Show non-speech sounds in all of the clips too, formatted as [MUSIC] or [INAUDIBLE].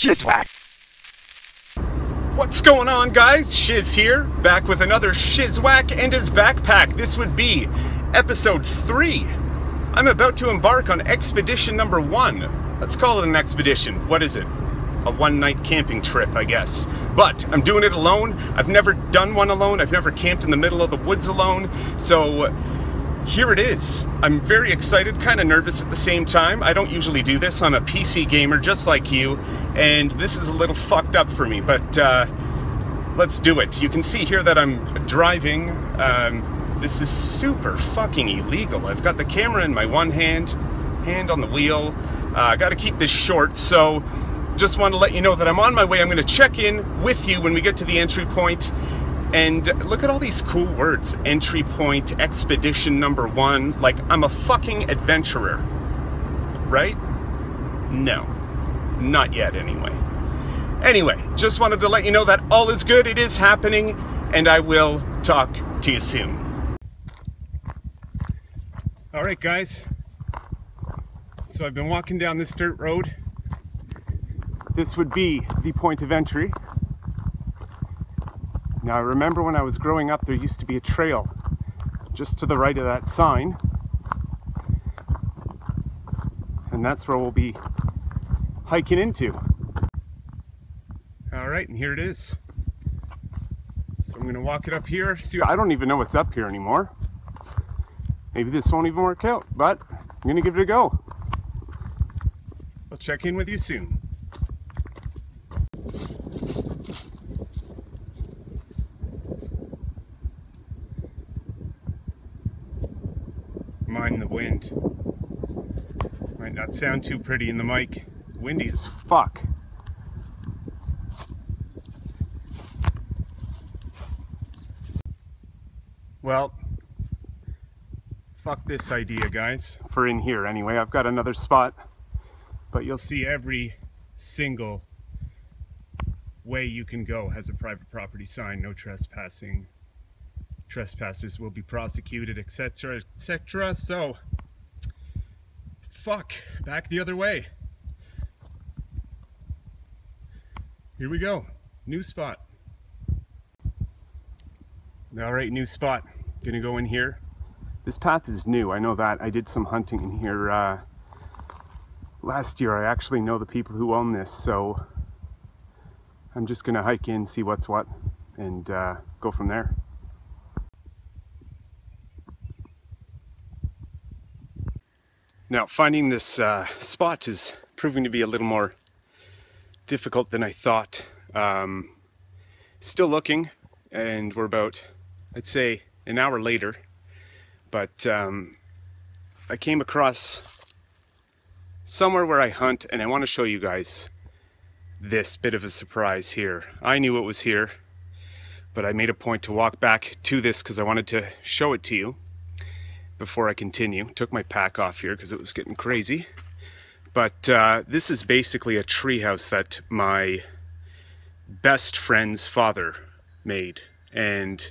Shizwack! What's going on guys? Shiz here, back with another Shizwack and his backpack. This would be episode 3. I'm about to embark on expedition number 1. Let's call it an expedition. What is it? A one night camping trip, I guess. But I'm doing it alone. I've never done one alone. I've never camped in the middle of the woods alone. So here it is. I'm very excited, kind of nervous at the same time. I don't usually do this. I'm a PC gamer just like you, and this is a little fucked up for me, but uh, let's do it. You can see here that I'm driving. Um, this is super fucking illegal. I've got the camera in my one hand, hand on the wheel. Uh, I gotta keep this short, so just want to let you know that I'm on my way. I'm gonna check in with you when we get to the entry point and look at all these cool words. Entry point, expedition number one. Like, I'm a fucking adventurer. Right? No. Not yet, anyway. Anyway, just wanted to let you know that all is good, it is happening, and I will talk to you soon. Alright, guys. So I've been walking down this dirt road. This would be the point of entry. Now I remember when I was growing up there used to be a trail just to the right of that sign. And that's where we'll be hiking into. All right, and here it is. So I'm gonna walk it up here. See, I don't even know what's up here anymore. Maybe this won't even work out, but I'm gonna give it a go. I'll check in with you soon. mind the wind. Might not sound too pretty in the mic. Windy as fuck. Well, fuck this idea, guys. For in here, anyway. I've got another spot, but you'll see every single way you can go has a private property sign, no trespassing, trespassers will be prosecuted, etc., etc. So, fuck, back the other way. Here we go, new spot. All right, new spot. Gonna go in here. This path is new, I know that. I did some hunting in here uh, last year. I actually know the people who own this, so I'm just gonna hike in, see what's what, and uh, go from there. Now, finding this uh, spot is proving to be a little more difficult than I thought. Um, still looking, and we're about, I'd say, an hour later. But um, I came across somewhere where I hunt, and I want to show you guys this bit of a surprise here. I knew it was here, but I made a point to walk back to this because I wanted to show it to you before I continue. Took my pack off here because it was getting crazy. But uh, this is basically a treehouse that my best friend's father made. And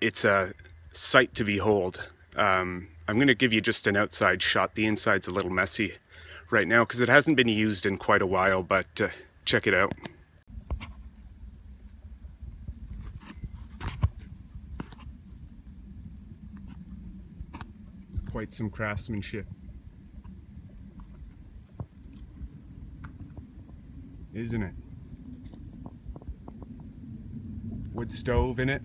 it's a sight to behold. Um, I'm going to give you just an outside shot. The inside's a little messy right now because it hasn't been used in quite a while, but uh, check it out. Quite some craftsmanship. Isn't it? Wood stove in it.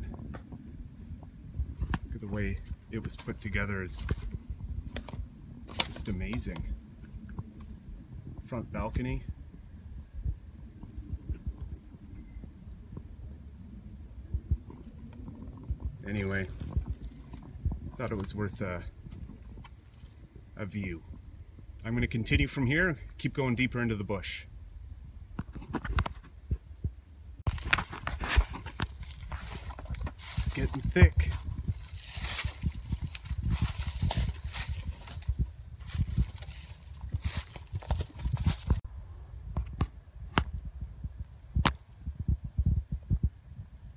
Look at the way it was put together is just amazing. Front balcony. Anyway, thought it was worth a a view. I'm going to continue from here, keep going deeper into the bush. It's getting thick.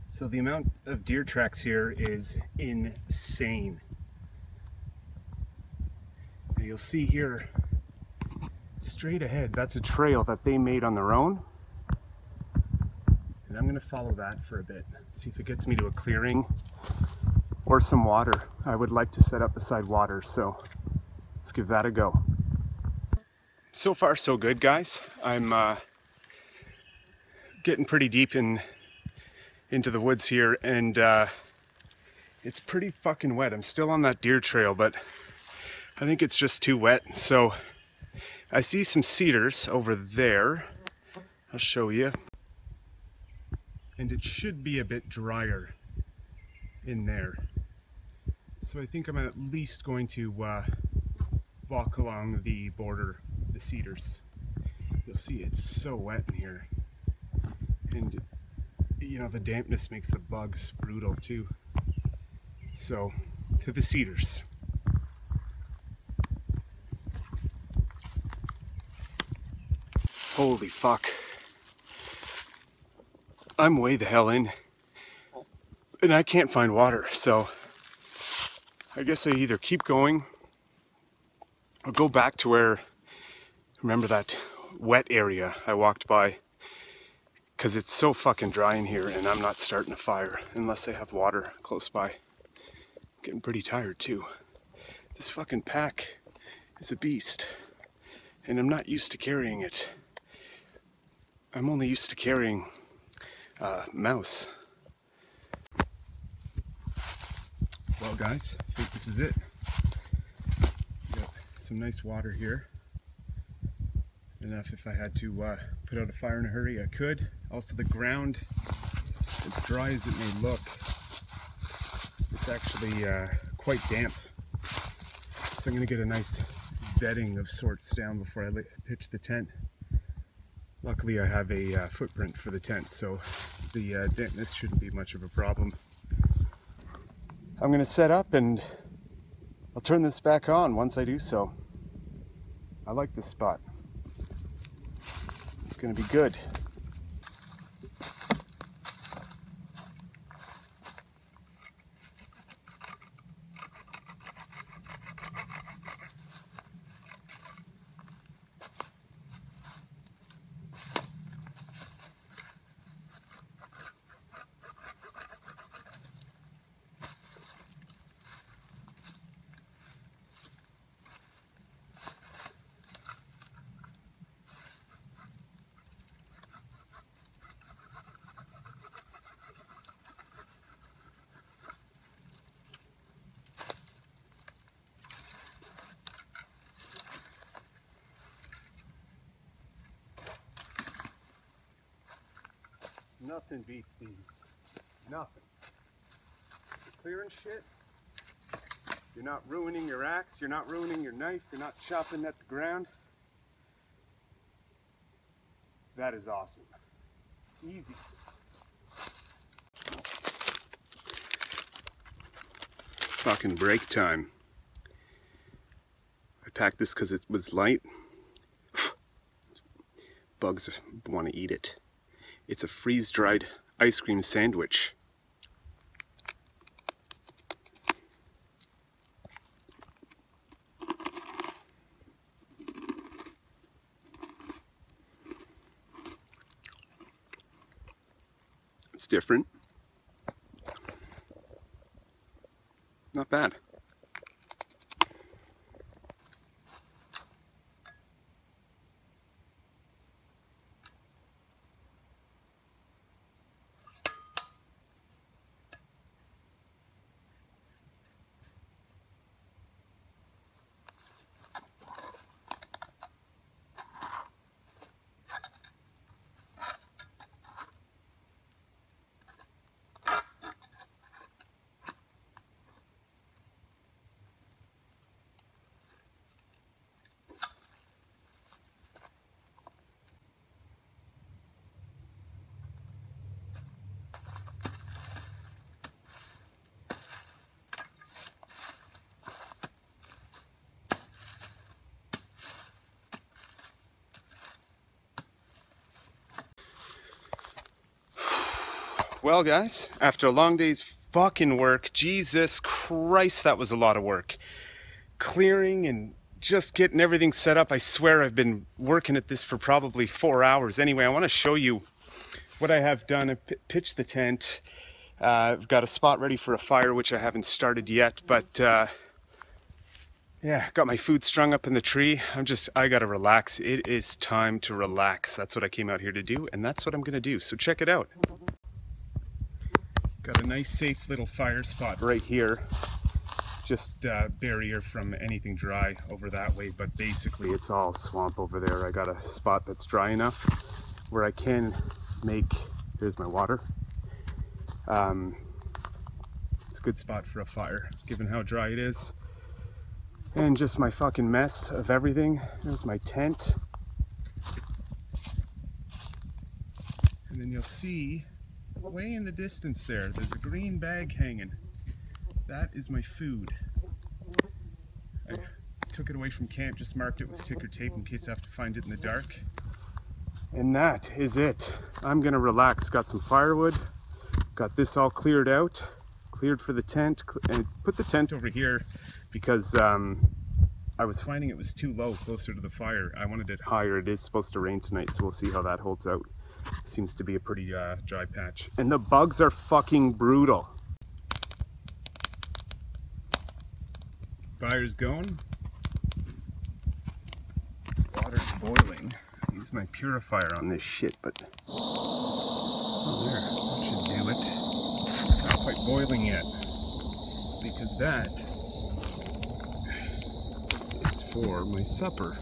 So the amount of deer tracks here is insane you'll see here straight ahead, that's a trail that they made on their own. And I'm gonna follow that for a bit, see if it gets me to a clearing or some water. I would like to set up beside water, so let's give that a go. So far, so good, guys. I'm uh, getting pretty deep in into the woods here, and uh, it's pretty fucking wet. I'm still on that deer trail, but I think it's just too wet. So I see some cedars over there. I'll show you. And it should be a bit drier in there. So I think I'm at least going to uh, walk along the border, the cedars. You'll see it's so wet in here. And you know, the dampness makes the bugs brutal too. So, to the cedars. Holy fuck. I'm way the hell in. And I can't find water, so I guess I either keep going or go back to where, remember that wet area I walked by because it's so fucking dry in here and I'm not starting a fire unless I have water close by. I'm getting pretty tired too. This fucking pack is a beast and I'm not used to carrying it. I'm only used to carrying uh, mouse. Well guys, I think this is it. Got some nice water here. Enough if I had to uh, put out a fire in a hurry, I could. Also the ground, as dry as it may look, it's actually uh, quite damp. So I'm gonna get a nice bedding of sorts down before I pitch the tent. Luckily I have a uh, footprint for the tent, so the uh, dampness shouldn't be much of a problem. I'm gonna set up and I'll turn this back on once I do so. I like this spot. It's gonna be good. Nothing beats these. Nothing. Clearing shit. You're not ruining your axe, you're not ruining your knife, you're not chopping at the ground. That is awesome. Easy. Fucking break time. I packed this because it was light. [SIGHS] Bugs want to eat it. It's a freeze-dried ice cream sandwich. It's different. Not bad. Well, guys, after a long day's fucking work, Jesus Christ, that was a lot of work. Clearing and just getting everything set up. I swear I've been working at this for probably four hours. Anyway, I want to show you what I have done. I pitched the tent. Uh, I've got a spot ready for a fire, which I haven't started yet, but uh, yeah, got my food strung up in the tree. I'm just, I gotta relax. It is time to relax. That's what I came out here to do, and that's what I'm gonna do. So check it out. Got a nice safe little fire spot right here just uh, barrier from anything dry over that way, but basically it's all swamp over there. I got a spot that's dry enough where I can make, here's my water. Um, it's a good spot for a fire, given how dry it is. And just my fucking mess of everything. There's my tent. And then you'll see way in the distance there, there's a green bag hanging. That is my food. I took it away from camp, just marked it with ticker tape in case I have to find it in the dark. And that is it. I'm gonna relax. Got some firewood, got this all cleared out, cleared for the tent, and put the tent over here because um, I was finding it was too low, closer to the fire. I wanted it higher. It is supposed to rain tonight, so we'll see how that holds out. Seems to be a pretty uh, dry patch. And the bugs are fucking brutal. Fire's going. Water's boiling. Use my purifier on this shit, but oh there, that should do it. Not quite boiling yet, because that is for my supper.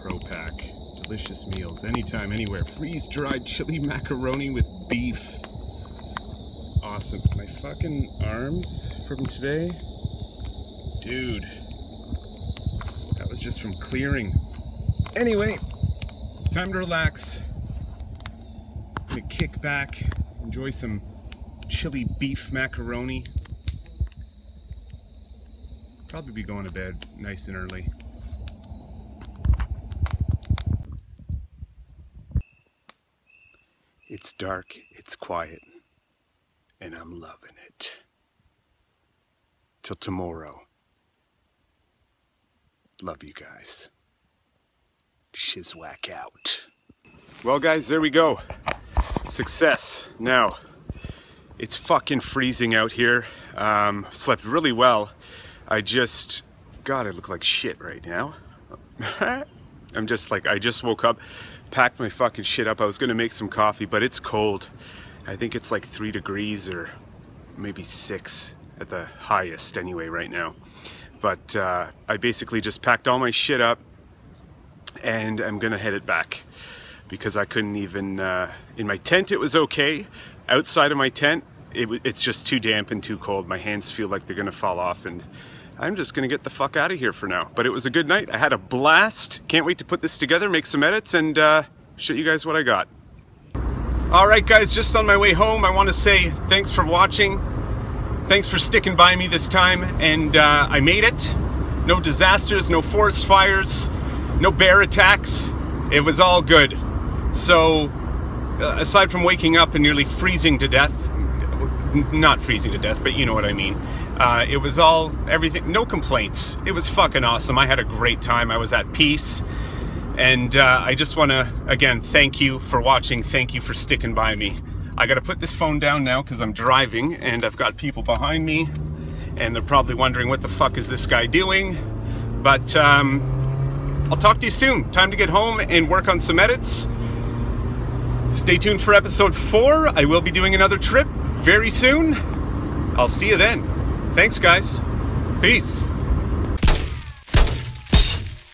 Pro-Pak, delicious meals, anytime, anywhere. Freeze-dried chili macaroni with beef. Awesome. My fucking arms from today Dude. That was just from clearing. Anyway, time to relax. I'm gonna kick back, enjoy some chili beef macaroni. Probably be going to bed nice and early. It's dark, it's quiet, and I'm loving it. Till tomorrow. Love you guys. Shizwack out. Well, guys, there we go. Success. Now, it's fucking freezing out here. Um, slept really well. I just, God, I look like shit right now. [LAUGHS] I'm just like, I just woke up, packed my fucking shit up. I was gonna make some coffee, but it's cold. I think it's like three degrees or maybe six at the highest anyway right now. But uh, I basically just packed all my shit up and I'm gonna head it back because I couldn't even, uh, in my tent it was okay. Outside of my tent, it, it's just too damp and too cold. My hands feel like they're gonna fall off and I'm just gonna get the fuck out of here for now. But it was a good night. I had a blast. Can't wait to put this together, make some edits, and uh, show you guys what I got. All right, guys, just on my way home, I want to say thanks for watching. Thanks for sticking by me this time, and uh, I made it. No disasters, no forest fires, no bear attacks. It was all good. So, uh, aside from waking up and nearly freezing to death, not freezing to death, but you know what I mean. Uh, it was all, everything, no complaints. It was fucking awesome. I had a great time. I was at peace. And uh, I just want to, again, thank you for watching. Thank you for sticking by me. I gotta put this phone down now because I'm driving and I've got people behind me and they're probably wondering what the fuck is this guy doing. But um, I'll talk to you soon. Time to get home and work on some edits. Stay tuned for episode four. I will be doing another trip very soon. I'll see you then. Thanks, guys. Peace.